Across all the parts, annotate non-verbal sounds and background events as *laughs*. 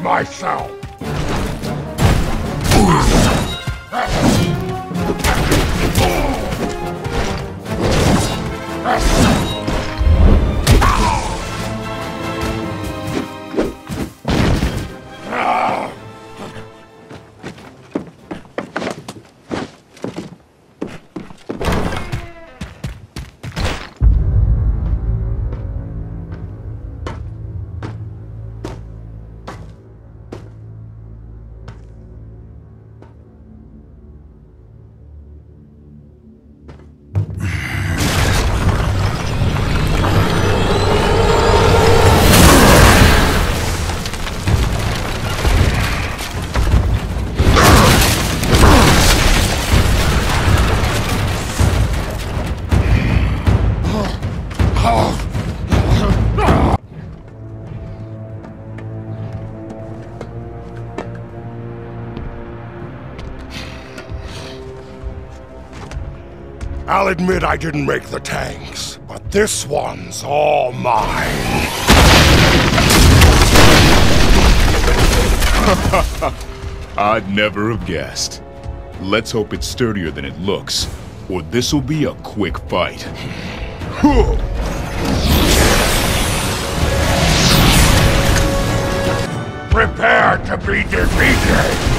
myself. I'll admit I didn't make the tanks, but this one's all mine. *laughs* I'd never have guessed. Let's hope it's sturdier than it looks, or this'll be a quick fight. *laughs* Prepare to be defeated!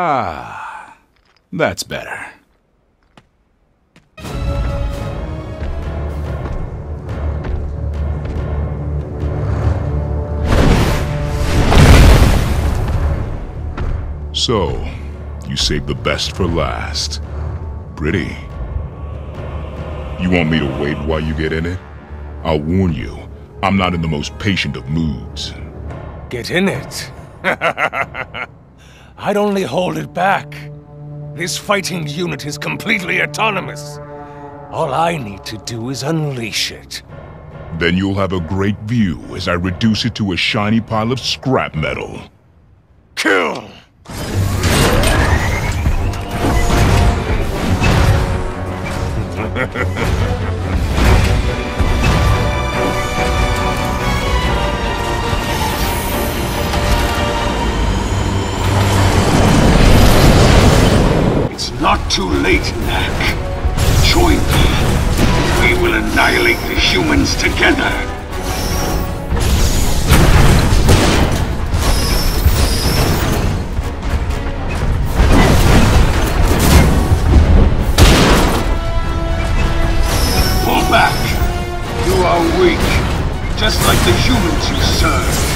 Ah, that's better. So, you saved the best for last. Pretty. You want me to wait while you get in it? I'll warn you, I'm not in the most patient of moods. Get in it. *laughs* I'd only hold it back. This fighting unit is completely autonomous. All I need to do is unleash it. Then you'll have a great view as I reduce it to a shiny pile of scrap metal. Kill! Too late, Knack. Join me. We will annihilate the humans together. Pull back. You are weak, just like the humans you serve.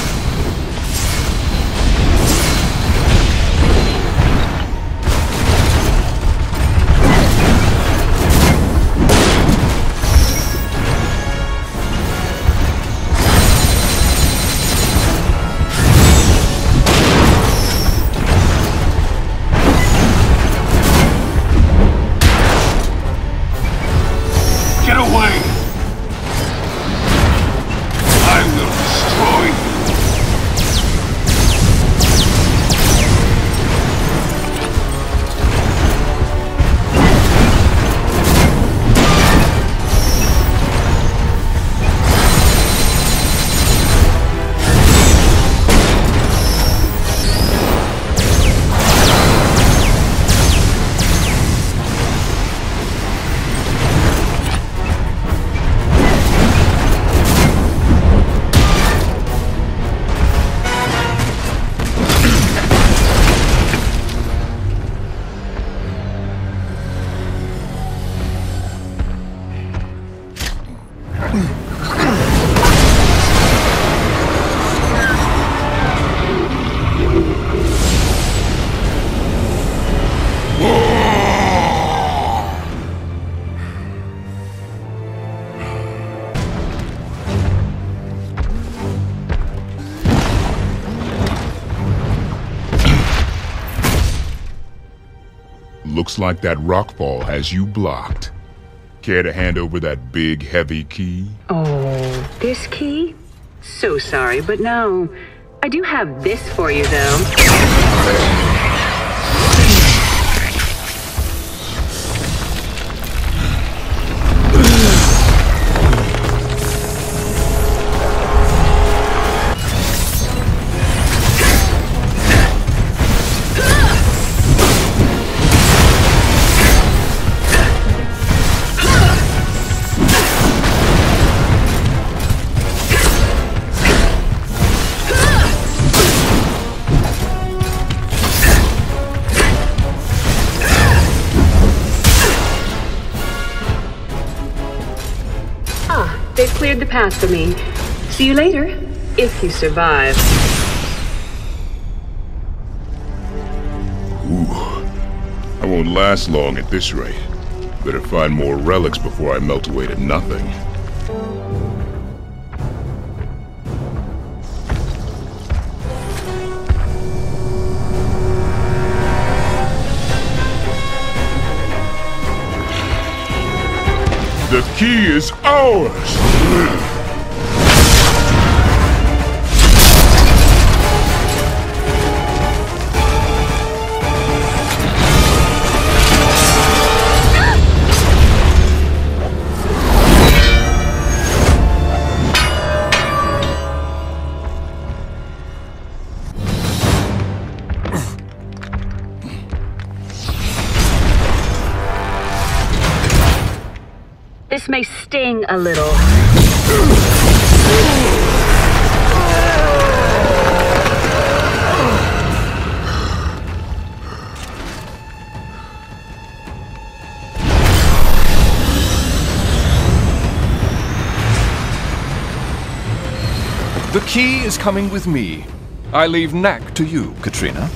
Looks like that rockfall has you blocked. Care to hand over that big, heavy key? Oh, this key? So sorry, but no. I do have this for you, though. Cleared the path for me. See you later, if you survive. I won't last long at this rate. Better find more relics before I melt away to nothing. The key is ours! This may sting a little. Key is coming with me. I leave Knack to you, Katrina.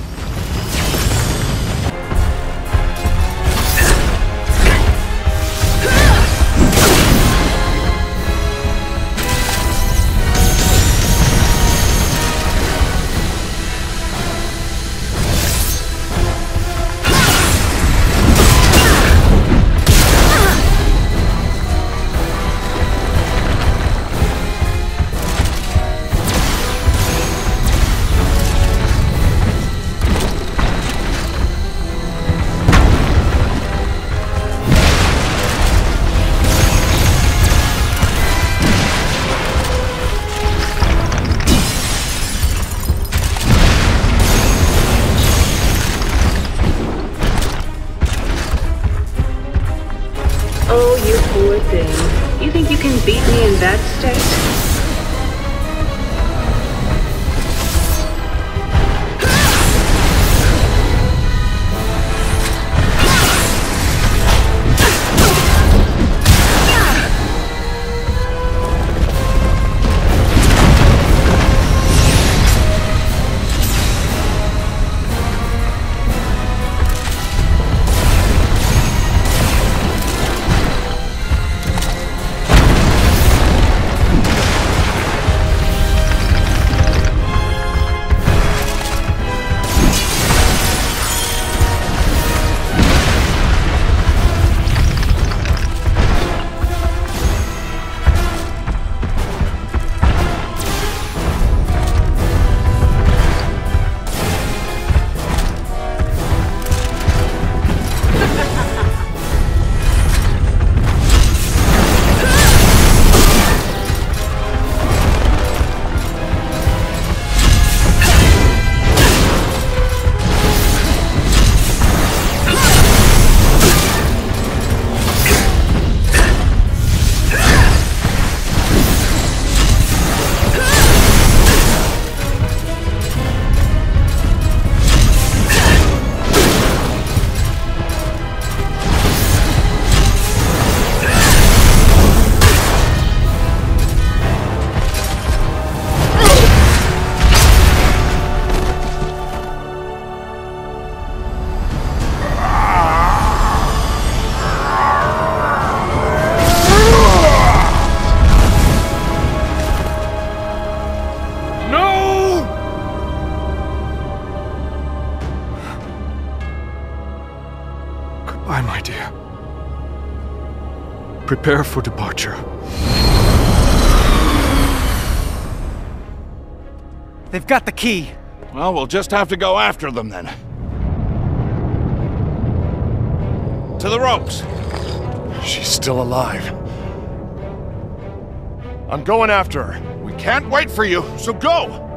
Oh, you poor thing. You think you can beat me in that state? Prepare for departure. They've got the key. Well, we'll just have to go after them then. To the ropes. She's still alive. I'm going after her. We can't wait for you, so go!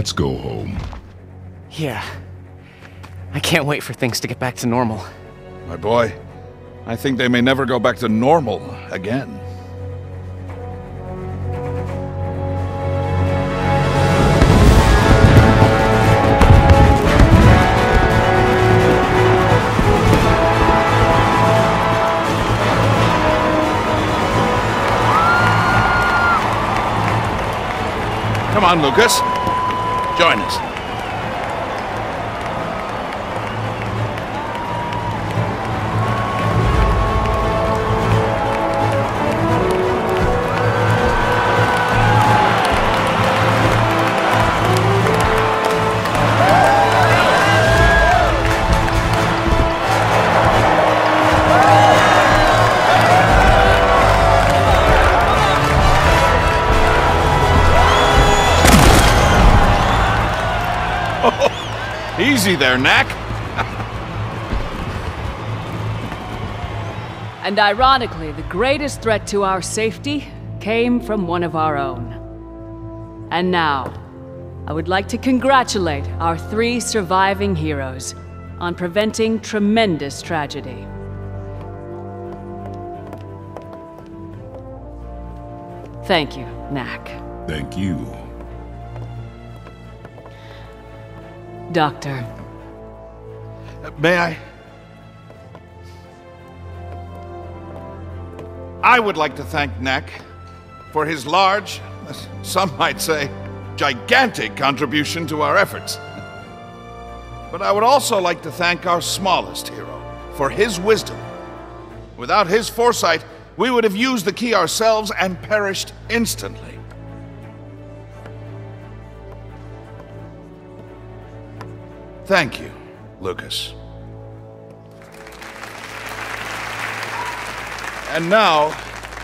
Let's go home. Yeah. I can't wait for things to get back to normal. My boy, I think they may never go back to normal again. Come on, Lucas. Join us. Easy there, Knack. And ironically, the greatest threat to our safety came from one of our own. And now, I would like to congratulate our three surviving heroes on preventing tremendous tragedy. Thank you, Knack. Thank you. Doctor, May I? I would like to thank Knack for his large, some might say, gigantic contribution to our efforts. But I would also like to thank our smallest hero for his wisdom. Without his foresight, we would have used the key ourselves and perished instantly. Thank you, Lucas. And now,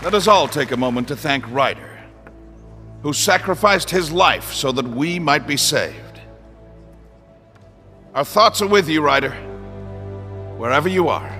let us all take a moment to thank Ryder, who sacrificed his life so that we might be saved. Our thoughts are with you, Ryder, wherever you are.